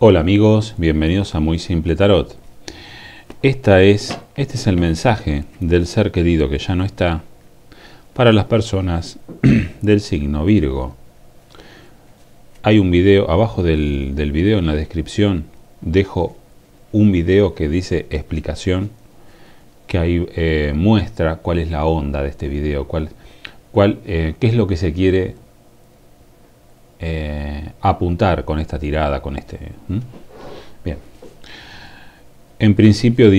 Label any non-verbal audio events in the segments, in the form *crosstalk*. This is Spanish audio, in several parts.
Hola amigos, bienvenidos a Muy Simple Tarot. Esta es, este es el mensaje del ser querido que ya no está para las personas *clears throat* del signo Virgo. Hay un video, abajo del, del video en la descripción dejo un video que dice explicación, que ahí eh, muestra cuál es la onda de este video, cuál, cuál, eh, qué es lo que se quiere eh, apuntar con esta tirada, con este... Bien. En principio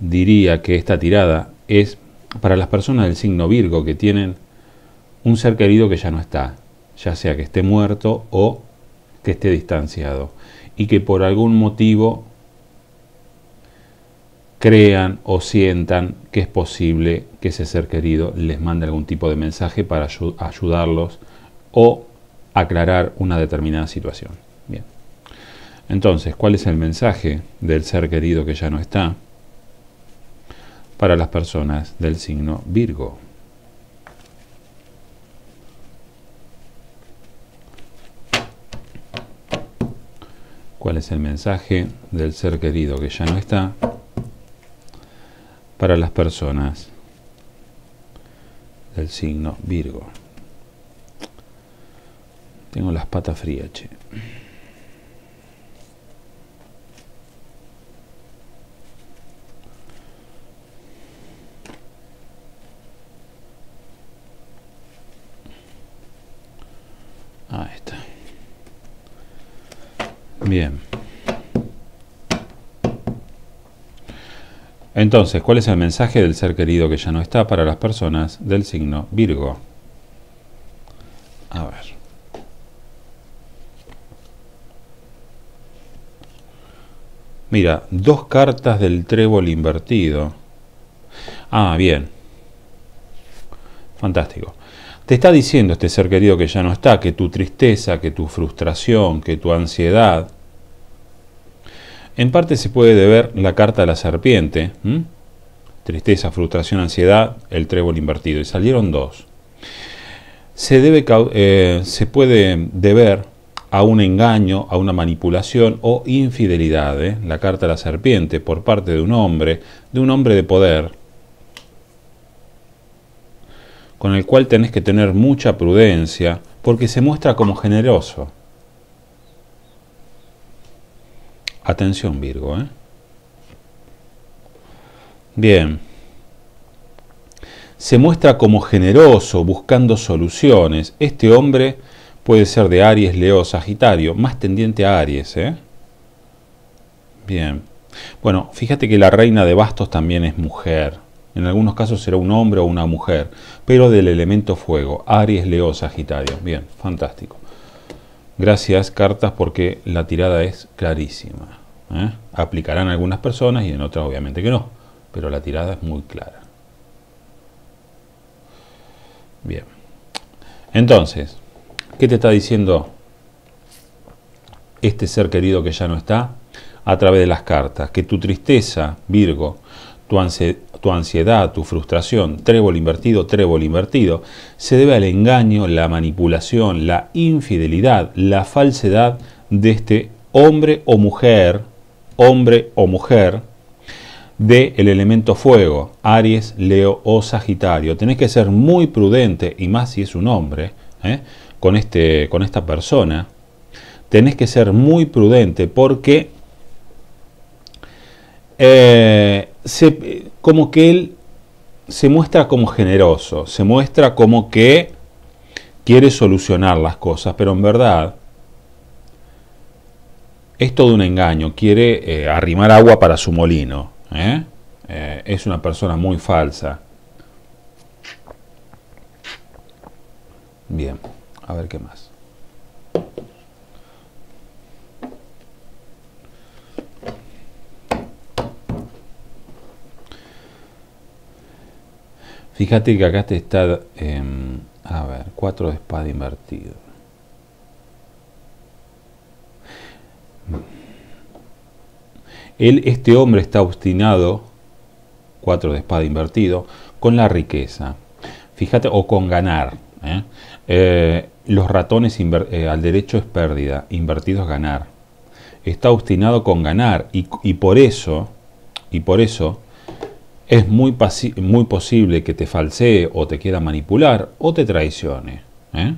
diría que esta tirada es para las personas del signo Virgo que tienen un ser querido que ya no está, ya sea que esté muerto o que esté distanciado y que por algún motivo crean o sientan que es posible que ese ser querido les mande algún tipo de mensaje para ayudarlos o aclarar una determinada situación. Bien. Entonces, ¿cuál es el mensaje del ser querido que ya no está para las personas del signo Virgo? cuál es el mensaje del ser querido que ya no está para las personas del signo Virgo. Tengo las patas frías, che. Ahí está. Bien. Entonces, ¿cuál es el mensaje del ser querido que ya no está para las personas del signo Virgo? A ver. Mira, dos cartas del trébol invertido. Ah, bien. Fantástico. Te está diciendo este ser querido que ya no está, que tu tristeza, que tu frustración, que tu ansiedad, en parte se puede deber la carta de la serpiente, tristeza, frustración, ansiedad, el trébol invertido, y salieron dos. Se, debe, eh, se puede deber a un engaño, a una manipulación o infidelidad, ¿eh? la carta de la serpiente, por parte de un hombre, de un hombre de poder, con el cual tenés que tener mucha prudencia, porque se muestra como generoso. Atención Virgo. ¿eh? Bien. Se muestra como generoso, buscando soluciones. Este hombre puede ser de Aries, Leo, Sagitario, más tendiente a Aries. ¿eh? Bien. Bueno, fíjate que la reina de bastos también es mujer. En algunos casos será un hombre o una mujer, pero del elemento fuego. Aries, Leo, Sagitario. Bien, fantástico. Gracias, cartas, porque la tirada es clarísima. ¿eh? Aplicarán algunas personas y en otras obviamente que no, pero la tirada es muy clara. Bien. Entonces, ¿qué te está diciendo este ser querido que ya no está? A través de las cartas, que tu tristeza, Virgo, tu, tu ansiedad, tu frustración, trébol invertido, trébol invertido, se debe al engaño, la manipulación, la infidelidad, la falsedad de este hombre o mujer, hombre o mujer, del el elemento fuego, Aries, Leo o Sagitario. Tenés que ser muy prudente, y más si es un hombre, ¿eh? Con, este, con esta persona. Tenés que ser muy prudente porque eh, como que él se muestra como generoso, se muestra como que quiere solucionar las cosas, pero en verdad es todo un engaño, quiere eh, arrimar agua para su molino. Eh, es una persona muy falsa. Bien, a ver qué más. Fíjate que acá te está, em, a ver, cuatro de espada invertido. Él, este hombre está obstinado, cuatro de espada invertido, con la riqueza. Fíjate, o con ganar. ¿eh? Eh, los ratones eh, al derecho es pérdida, invertido es ganar. Está obstinado con ganar y, por eso, y por eso es muy, muy posible que te falsee o te quiera manipular o te traicione. ¿eh?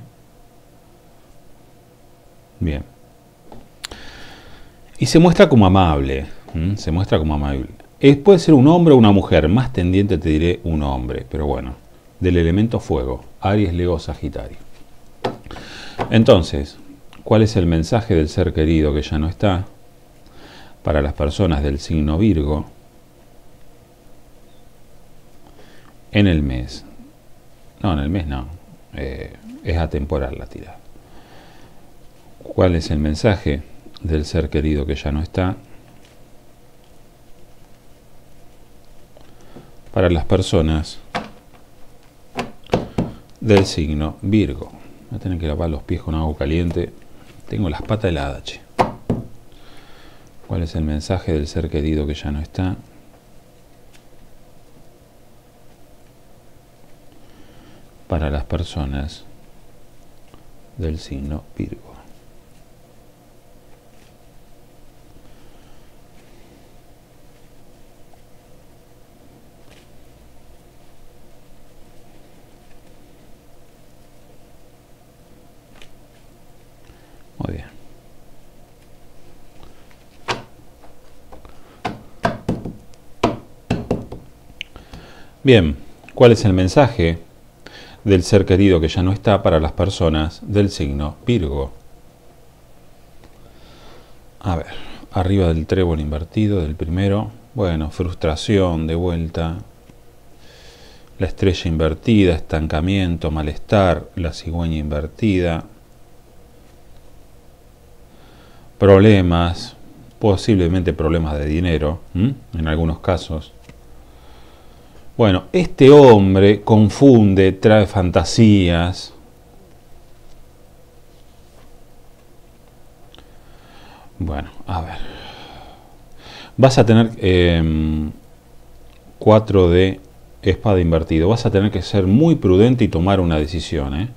Bien. Y se muestra como amable. Se muestra como amable. puede ser un hombre o una mujer. Más tendiente te diré un hombre. Pero bueno. Del elemento fuego. Aries, Leo, Sagitario. Entonces, ¿cuál es el mensaje del ser querido que ya no está? Para las personas del signo Virgo. En el mes. No, en el mes no. Eh, es atemporal la tirada. ¿Cuál es el mensaje del ser querido que ya no está? Para las personas del signo Virgo. Voy a tener que lavar los pies con agua caliente. Tengo las patas heladas, che. ¿Cuál es el mensaje del ser querido que ya no está? Para las personas del signo Virgo. Muy bien. Bien, ¿cuál es el mensaje del ser querido que ya no está para las personas del signo Virgo? A ver, arriba del trébol invertido del primero, bueno, frustración de vuelta, la estrella invertida, estancamiento, malestar, la cigüeña invertida, problemas, posiblemente problemas de dinero, en algunos casos. Bueno, este hombre confunde, trae fantasías. Bueno, a ver. Vas a tener eh, 4 de espada invertido. Vas a tener que ser muy prudente y tomar una decisión. ¿eh?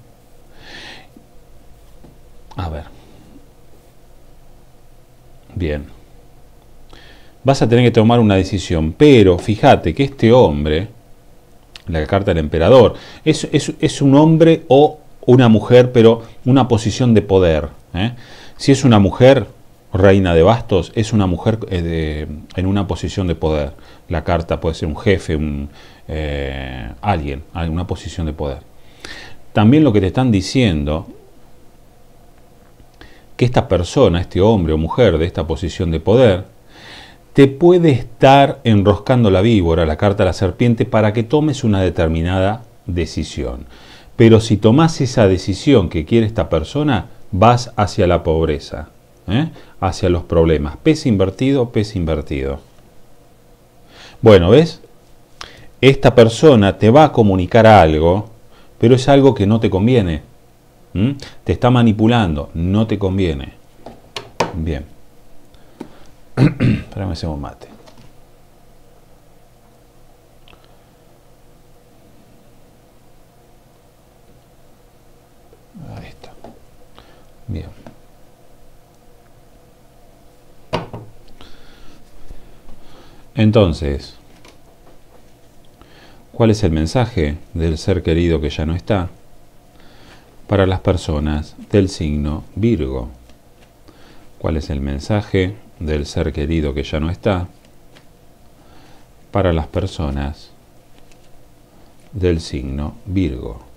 A ver. Bien. Vas a tener que tomar una decisión, pero fíjate que este hombre, la carta del emperador, es, es, un hombre o una mujer, pero una posición de poder. ¿eh? Si es una mujer, reina de bastos, es una mujer eh, en una posición de poder. La carta puede ser un jefe, un, eh, alguien, una posición de poder. También lo que te están diciendo que esta persona, este hombre o mujer de esta posición de poder, te puede estar enroscando la víbora, la carta de la serpiente, para que tomes una determinada decisión. Pero si tomas esa decisión que quiere esta persona, vas hacia la pobreza, ¿eh? hacia los problemas. Pez invertido, pez invertido. Bueno, ¿ves? Esta persona te va a comunicar algo, pero es algo que no te conviene. Te está manipulando, no te conviene. Bien. Espérame, hacemos mate. Ahí está. Bien. Entonces, ¿cuál es el mensaje del ser querido que ya no está? para las personas del signo Virgo. ¿Cuál es el mensaje del ser querido que ya no está? Para las personas del signo Virgo.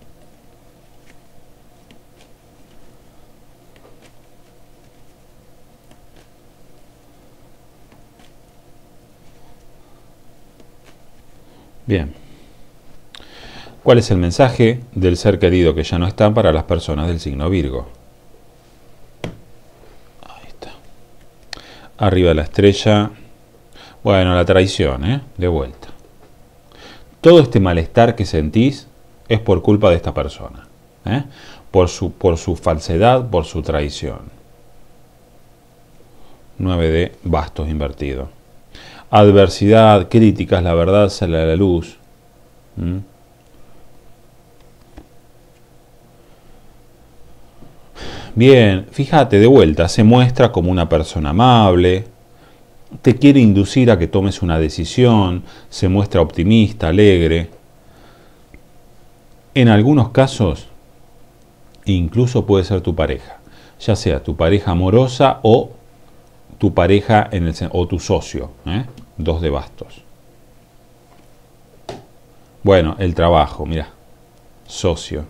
Bien. ¿Cuál es el mensaje del ser querido que ya no está para las personas del signo Virgo? Ahí está. Arriba de la estrella. Bueno, la traición, ¿eh? De vuelta. Todo este malestar que sentís es por culpa de esta persona. ¿eh? Por, su, por su falsedad, por su traición. 9 de bastos invertido. Adversidad, críticas, la verdad sale a la luz. Bien, fíjate, de vuelta, se muestra como una persona amable, te quiere inducir a que tomes una decisión, se muestra optimista, alegre. En algunos casos, incluso puede ser tu pareja, ya sea tu pareja amorosa o tu pareja en el, o tu socio, ¿eh? dos de bastos. Bueno, el trabajo, mira, socio,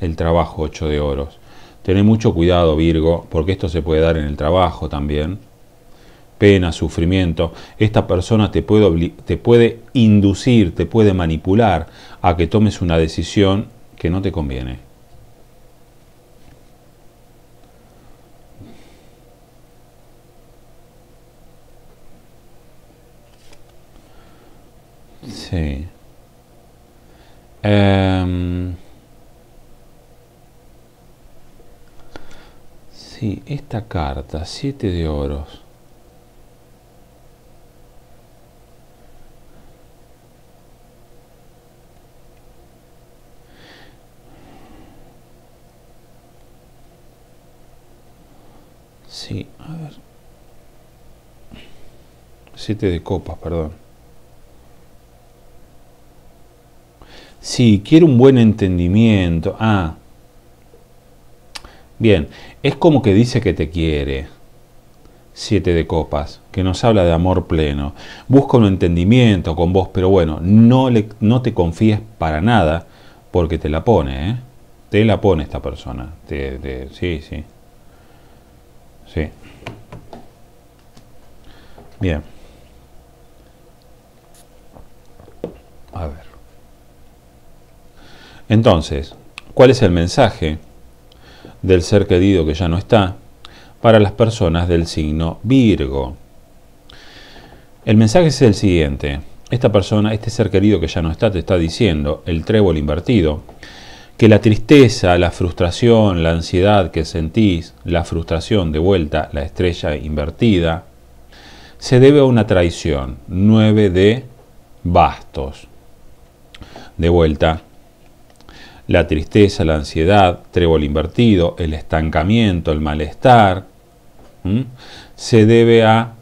el trabajo, ocho de oros. Tené mucho cuidado, Virgo, porque esto se puede dar en el trabajo también. Pena, sufrimiento. Esta persona te puede, puede inducir, te puede manipular a que tomes una decisión que no te conviene. Sí. Em, sí, esta carta, siete de oros. Sí, a ver. Siete de copas, perdón. Sí, quiere un buen entendimiento. Ah. Bien, es como que dice que te quiere. Siete de copas, que nos habla de amor pleno. Busca un entendimiento con vos, pero bueno, no, le, no te confíes para nada porque te la pone, ¿eh? Te la pone esta persona. sí, sí. Sí. Bien. A ver. Entonces, ¿cuál es el mensaje del ser querido que ya no está para las personas del signo Virgo? El mensaje es el siguiente. Esta persona, este ser querido que ya no está, te está diciendo, el trébol invertido, que la tristeza, la frustración, la ansiedad que sentís, la frustración de vuelta, la estrella invertida, se debe a una traición, nueve de bastos. De vuelta, la tristeza, la ansiedad, trébol invertido, el estancamiento, el malestar, se debe a,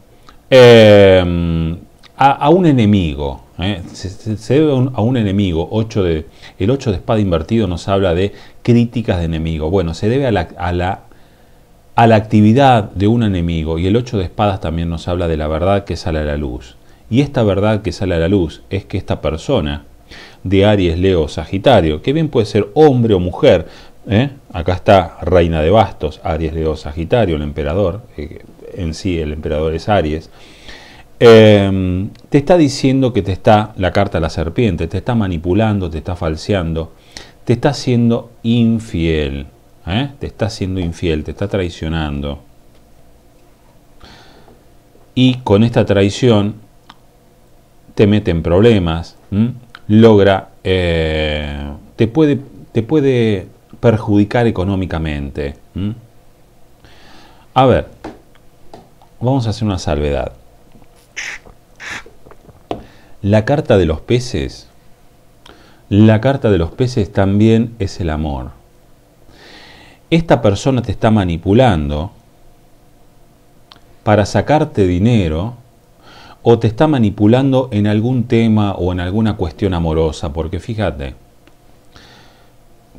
em, a, un enemigo. ¿eh? Se, debe a un, enemigo. de, el 8 de espada invertido nos habla de críticas de enemigo. Bueno, se debe a la, a la, a la actividad de un enemigo. Y el 8 de espadas también nos habla de la verdad que sale a la luz. Y esta verdad que sale a la luz es que esta persona, de Aries, Leo, Sagitario, que bien puede ser hombre o mujer. ¿eh? Acá está Reina de Bastos, Aries, Leo, Sagitario, el emperador, eh, en sí el emperador es Aries. Em, te está diciendo que te está, la carta de la serpiente, te está manipulando, te está falseando, te está siendo infiel, ¿eh? te está siendo infiel, te está traicionando. Y con esta traición te mete en problemas, logra, eh, te, puede, te puede perjudicar económicamente. A ver, vamos a hacer una salvedad. La carta de los peces, la carta de los peces también es el amor. Esta persona te está manipulando para sacarte dinero o te está manipulando en algún tema o en alguna cuestión amorosa, porque fíjate,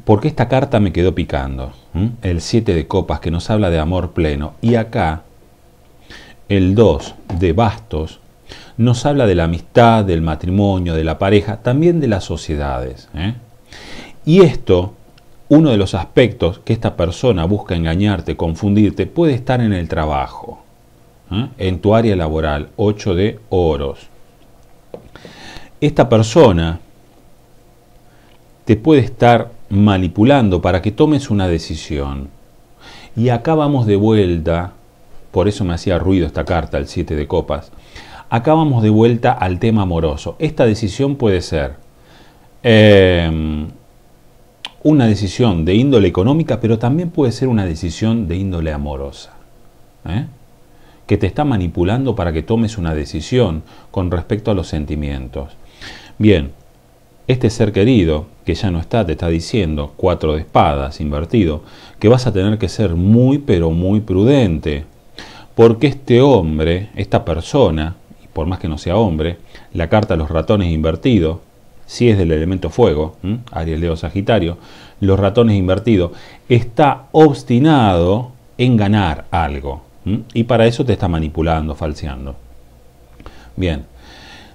porque esta carta me quedó picando, el 7 de copas que nos habla de amor pleno, y acá el 2 de bastos nos habla de la amistad, del matrimonio, de la pareja, también de las sociedades. ¿eh? Y esto, uno de los aspectos que esta persona busca engañarte, confundirte, puede estar en el trabajo. ¿Eh? en tu área laboral, 8 de oros. Esta persona te puede estar manipulando para que tomes una decisión. Y acá vamos de vuelta, por eso me hacía ruido esta carta, el 7 de copas. Acá vamos de vuelta al tema amoroso. Esta decisión puede ser em, una decisión de índole económica, pero también puede ser una decisión de índole amorosa. ¿eh? Que te está manipulando para que tomes una decisión con respecto a los sentimientos. Bien, este ser querido que ya no está, te está diciendo, cuatro de espadas invertido, que vas a tener que ser muy, pero muy prudente. Porque este hombre, esta persona, por más que no sea hombre, la carta de los ratones invertido, si es del elemento fuego, Aries, Leo, Sagitario, los ratones invertidos, está obstinado en ganar algo. Y para eso te está manipulando, falseando. Bien,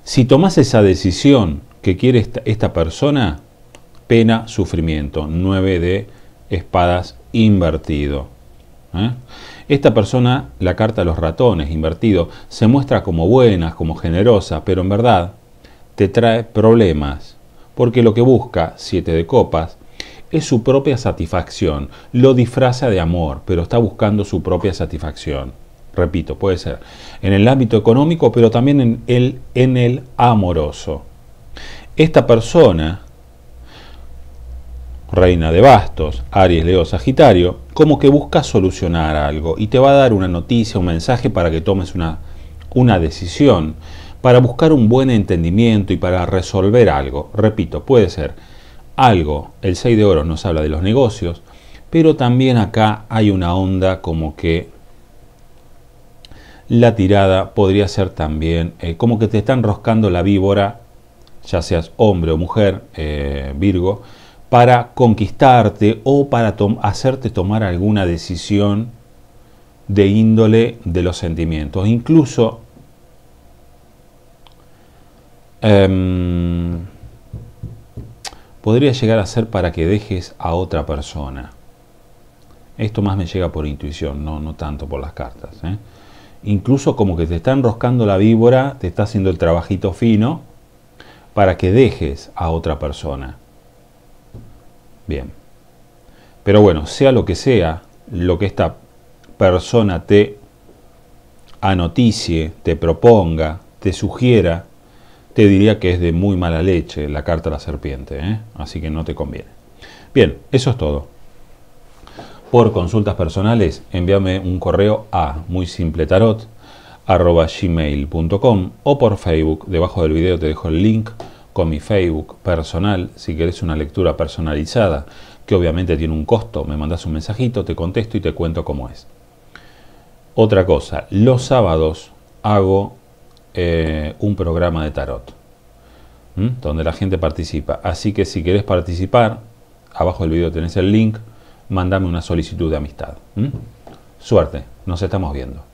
si tomas esa decisión que quiere esta, persona, pena, sufrimiento, 9 de espadas invertido. ¿eh? Esta persona, la carta de los ratones invertido, se muestra como buena, como generosa, pero en verdad te trae problemas, porque lo que busca, siete de copas, es su propia satisfacción. Lo disfraza de amor, pero está buscando su propia satisfacción. Repito, puede ser en el ámbito económico, pero también en el, en el amoroso. Esta persona reina de bastos, Aries, Leo, Sagitario, como que busca solucionar algo y te va a dar una noticia, un mensaje para que tomes una, una decisión, para buscar un buen entendimiento y para resolver algo. Repito, puede ser algo, el 6 de oro nos habla de los negocios, pero también acá hay una onda como que la tirada podría ser también eh, como que te están roscando la víbora, ya seas hombre o mujer, eh, Virgo, para conquistarte o para hacerte tomar alguna decisión de índole de los sentimientos. Incluso em, podría llegar a ser para que dejes a otra persona. Esto más me llega por intuición, no, no tanto por las cartas. ¿eh? Incluso como que te está enroscando la víbora, te está haciendo el trabajito fino para que dejes a otra persona. Bien. Pero bueno, sea lo que sea, lo que esta persona te anoticie, te proponga, te sugiera, te diría que es de muy mala leche la carta de la serpiente, ¿eh? así que no te conviene. Bien, eso es todo. Por consultas personales, envíame un correo a muy simple tarot gmail.com o por Facebook. Debajo del video te dejo el link con mi Facebook personal, si querés una lectura personalizada, que obviamente tiene un costo, me mandas un mensajito, te contesto y te cuento cómo es. Otra cosa, los sábados hago eh, un programa de tarot, donde la gente participa. Así que si querés participar, abajo del video tenés el link, mandame una solicitud de amistad. Suerte, nos estamos viendo.